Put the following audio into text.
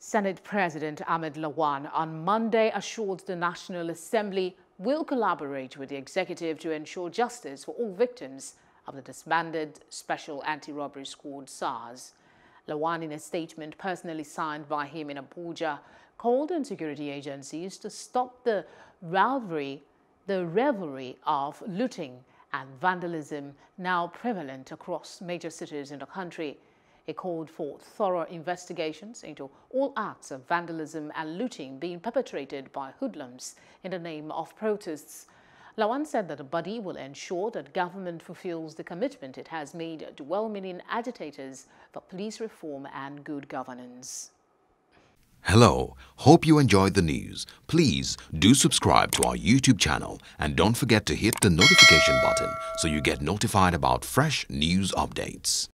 Senate President Ahmed Lawan on Monday assured the National Assembly will collaborate with the executive to ensure justice for all victims of the disbanded Special Anti-Robbery Squad SARS. Lawan, in a statement personally signed by him in Abuja, called on security agencies to stop the rivalry, the revelry of looting and vandalism now prevalent across major cities in the country. He called for thorough investigations into all acts of vandalism and looting being perpetrated by hoodlums in the name of protests. Lawan said that the body will ensure that government fulfills the commitment it has made to well-meaning agitators for police reform and good governance. Hello, hope you enjoyed the news. Please do subscribe to our YouTube channel and don't forget to hit the notification button so you get notified about fresh news updates.